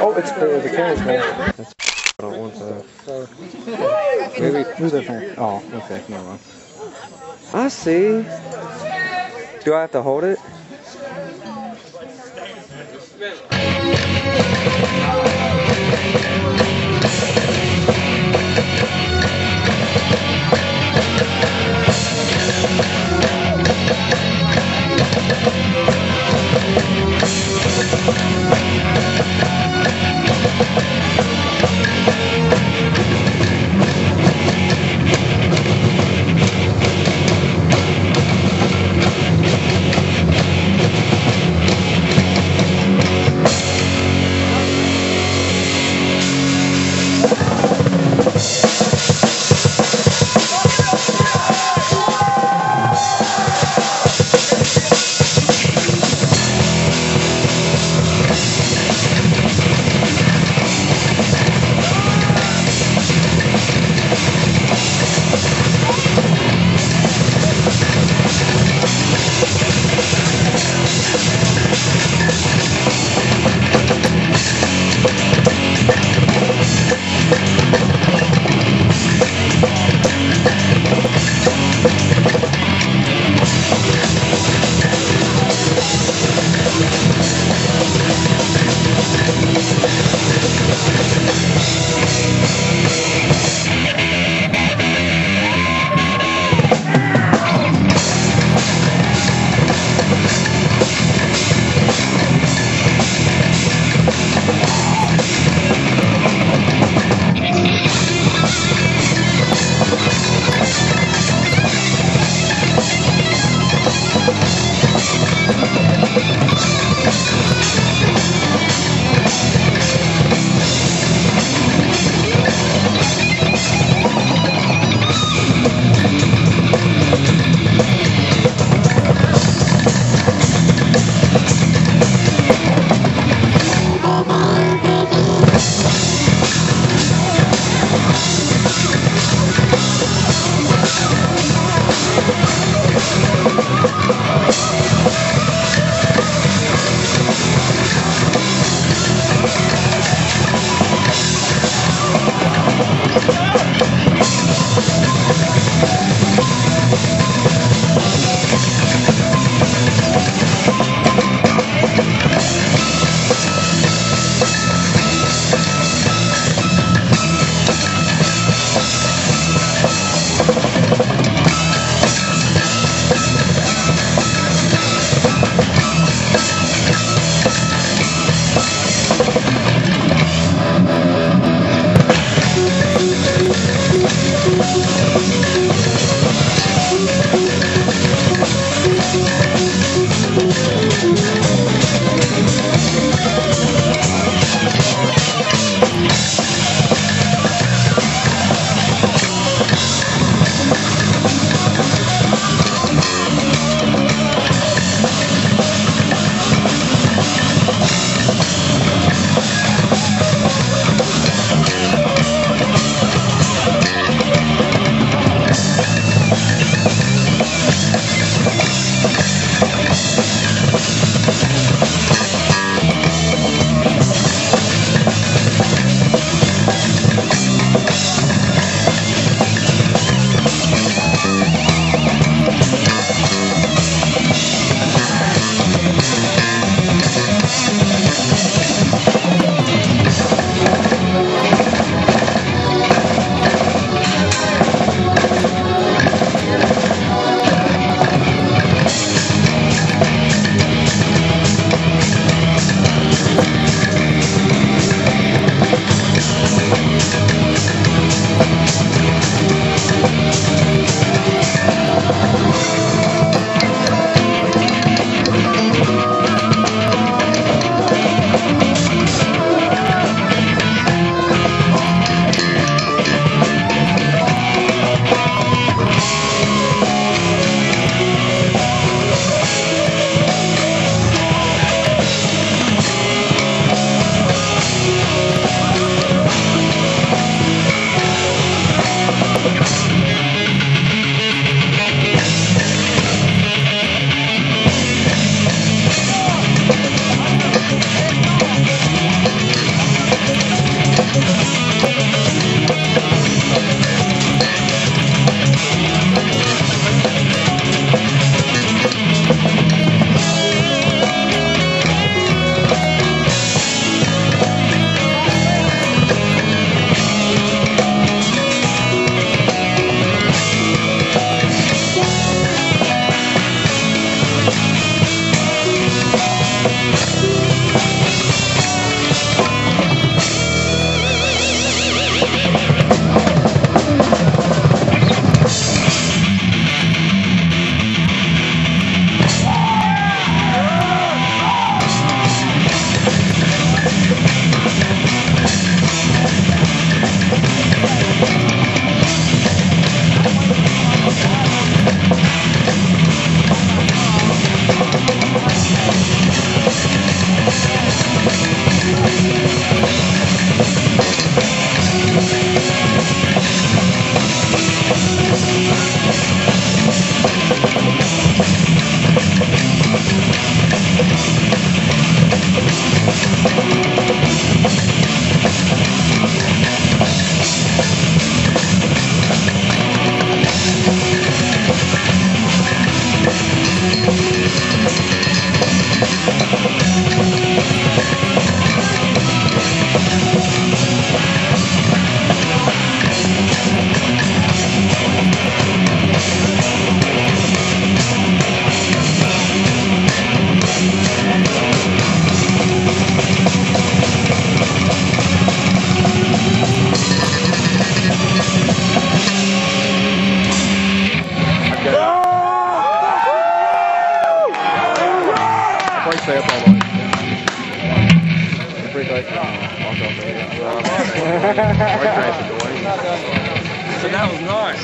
Oh, it's uh, the camera's man. That's I don't want that. Maybe, who's that from? Oh, okay, never mind. I see. Do I have to hold it? Thank. Stay up all night. Frank like, walk off there. Frank crashed the door. So that was nice.